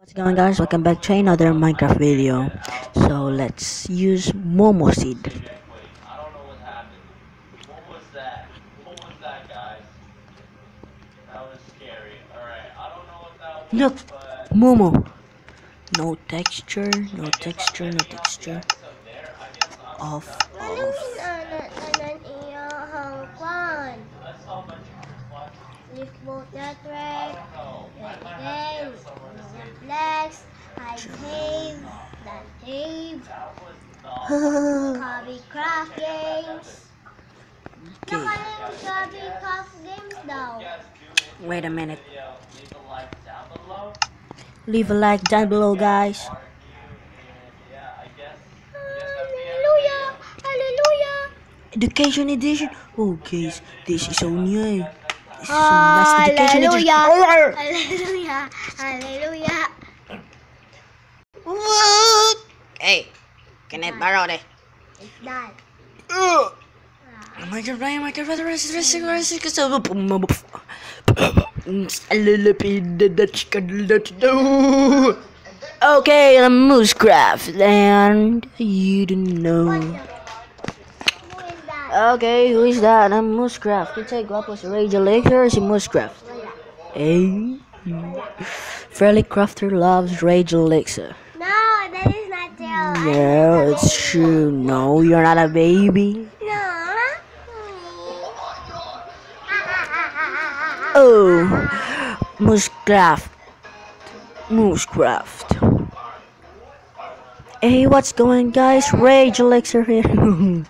What's going on guys, welcome back to another Minecraft video. So let's use Momo Seed. Look, Momo. No texture, no texture, no texture. Off, off. Lift both that way, then Next, I came, the game. Copy craft games. Okay. No, I copy craft games though. Wait a minute. Leave a like down below, guys. Hallelujah! Hallelujah! Education edition. Oh, guys, this is so new. This is so nice education edition. Hallelujah! Hallelujah! Hallelujah! Can I borrow it? It's done. My god, my god, brother, rest, rest, rest, rest, rest, Okay, I'm Moosecraft, and you don't know. Who is that? Okay, who is that? I'm Moosecraft. Kita guapo si Rage Elixir si Moosecraft. Wala. Eh? Fairly Crafter loves Rage Elixir. No, that is not true. No, it's true. No, you're not a baby. No. Oh, Moosecraft. Moosecraft. Hey, what's going guys? Rage Elixir here.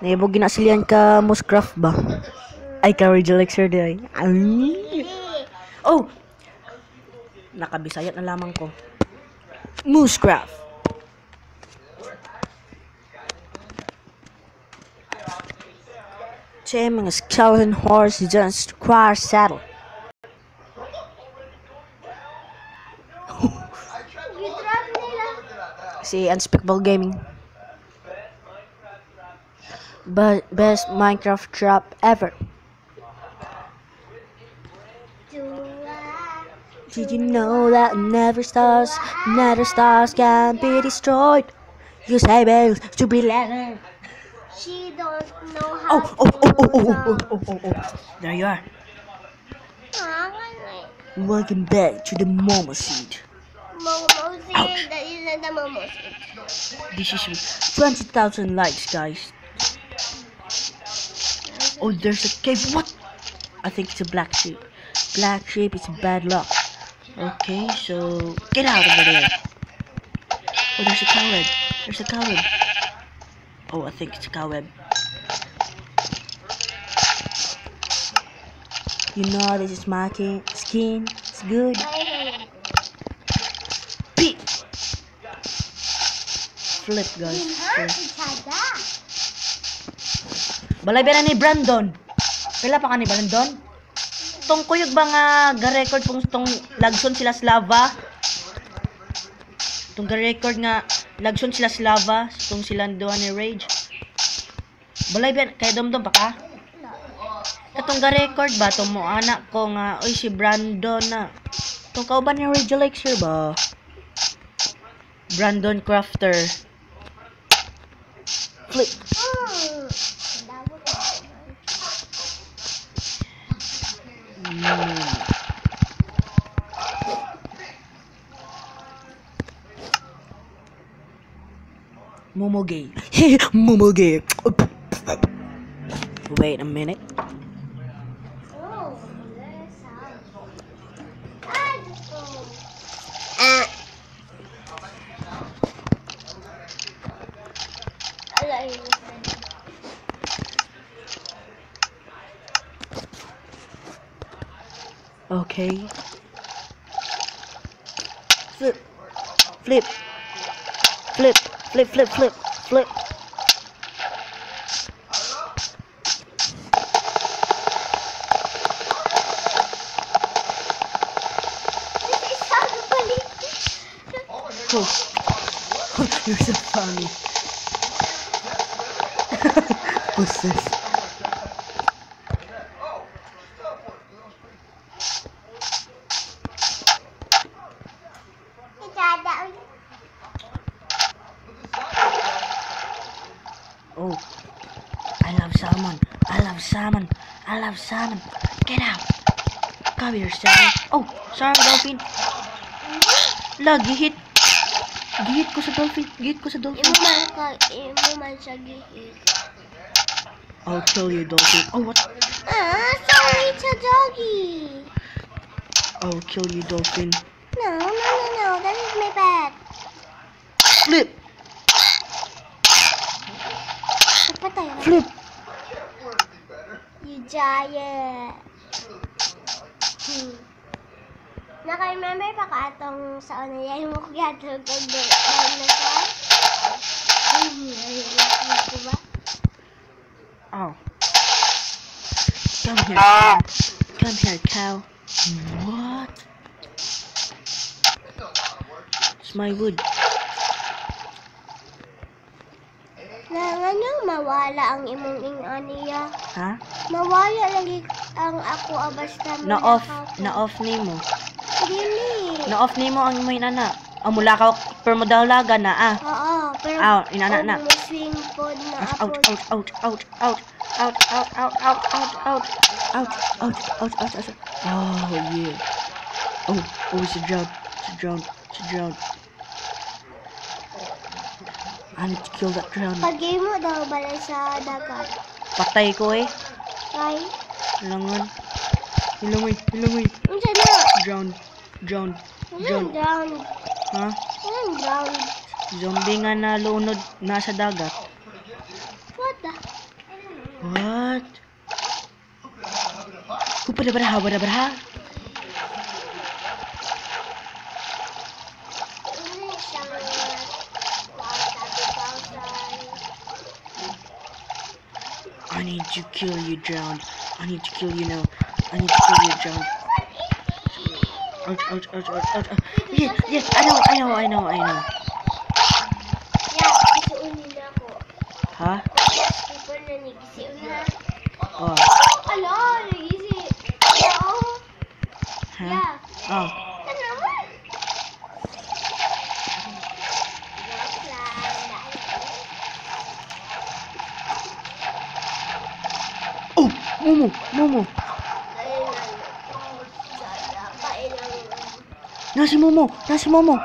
Naibo ginasilian ka Moosecraft ba? Ay, ka Rage Elixir di ay. Ay. Oh! Nakabisayat na lamang ko. Moosecraft. Taming a skeleton horse just requires saddle. Si Unspeakable Gaming. But best Minecraft trap ever. Did you know that nether stars, nether stars can be destroyed? You say bells to be leather. She don't know how oh, oh, oh, oh, oh, oh, oh, oh, oh, oh. There you are. Welcome back to the Momo Seed. Momo seed. That isn't the Momo seed. This is 20,000 likes, guys. Oh, there's a cave. What? I think it's a black sheep. Black sheep is bad luck. Okay, so get out over there. Oh, there's a cobweb. There's a cobweb. Oh, I think it's a cobweb. You know this is my skin. It's good. Beat. Flip, guys. Balay ba ni Brandon? Pila pa ka ni Brandon? Tong kuyog ba nga ga-record kung tong lagson sila sa lava? Tong ga-record nga lagson sila sa lava, tong sila duha ni Rage. Balay ba kay Domdom pa ka? Katong ga-record ba tong mo anak ko nga oy si Brandon na. Tong kauban ni Rage Elixir ba? Brandon Crafter. Flip. Momo gay. Momo gay. Wait a minute. Okay. Flip. Flip. Flip. Flip, flip, flip, flip. Pali. Oh. You're so funny. What's this? Oh. I love salmon. I love salmon. I love salmon. Get out. Come here, salmon. Oh, sorry, dolphin. Lag, gihit. Gihit ko sa dolphin. Gihit ko sa dolphin. Imo man ka. Imo man siya gihit. I'll kill you, dolphin. Oh, what? Ah, sorry, it's a doggy. I'll kill you, dolphin. No, no, no, no. That is my bad. Giant. Hmm. Naka-remember pa ka atong sa ano yan mo kaya ito kag dinosaur? Oh. Come here, cow. Come here, cow. What? It's my wood. Na ano, mawala ang imong ingoniya. Ha? Mawala lagi ang ako ah, basta Na-off. Na-off nimo. Dili. Na-off nimo ang imo inana. Ang mula ka, pero mo daw laga na ah. Oo, pero Aw, inana na. swing pod na Out, ako. out, out, out, out, out, out, out, out, out, out, out, out, out, out. Oh yeah. Oh, oh, it's a drown. It's a drown. I need to kill that drown. Pag mo daw bala sa dagat. Patay ko eh. Kay, Ilangan. Ilangoy, ilangoy. unsa na? Drown. Drown. Anong Drown. drown? Ha? Anong drown? Zombie nga na lunod nasa dagat. What the? What? Hupada baraha, baraha, baraha. Need to kill you, drowned. I need to kill you now. I need to kill you, drowned. Ouch, ouch, ouch, ouch, ouch. ouch. Yeah, yeah, I know, I know, I know, I know. Yeah, isuunin na ako. Ha? People na nagisiun na. Oh, Ala, nagisi. Oo. ha? Oh, Momo, Momo. Ayun lang. Sana, kailangan. Nasi Momo, nasi Momo.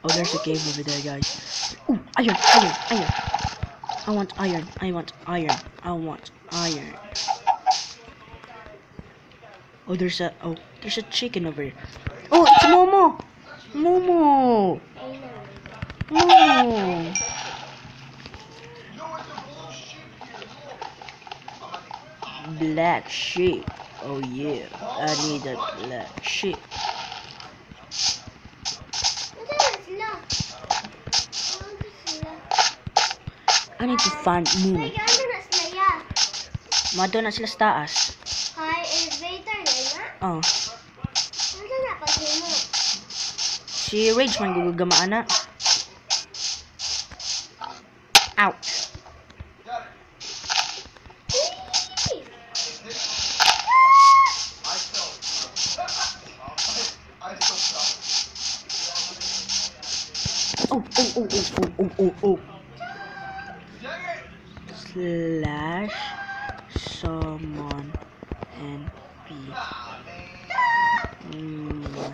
Oh, there's a cave over there, guys. Ooh, iron, iron, iron. I want iron, I want iron, I want iron. Oh, there's a, oh, there's a chicken over here. Oh, it's Momo! Momo! Momo! black sheep. Oh yeah, I need a black sheep. I need to find moon. Madon na sila sa taas. Hi, elevator na yun, Oo. Oh. na paghimo? Si Rage man gugugama. Ouch. Oh, oh, oh, oh, oh, oh, oh, oh. Slash summon NP. Mm,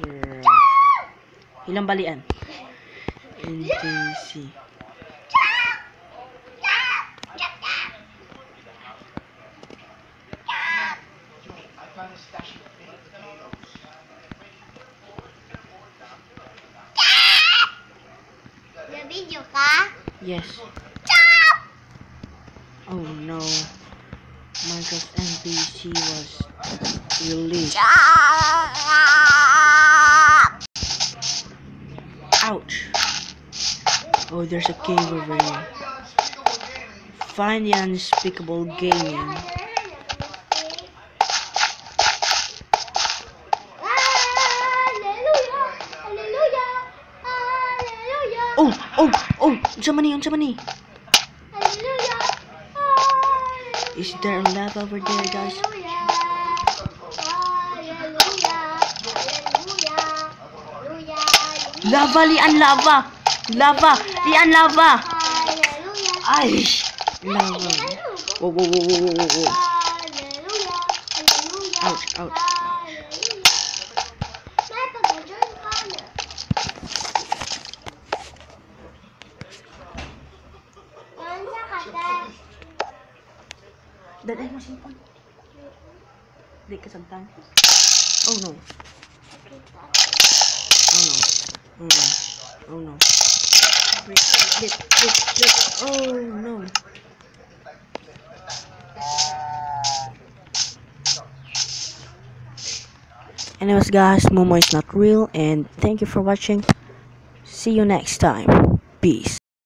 girl. Ilang balian? NTC. Na-video ka? Yes. Oh no. Minecraft NPC was released. Ouch. Oh, there's a cave over here. Find the unspeakable gaming. Oh, oh, oh, Germany on Germany. Is there love over there, guys? Lava, lian lava. Lava, lian lava. Aish! lava. Whoa, whoa, whoa, whoa, whoa, whoa. Ouch, ouch. Sagtan. Oh no. Oh no. Oh no. Oh no. Flip. Oh no. Anyways guys, Momo is not real and thank you for watching. See you next time. Peace.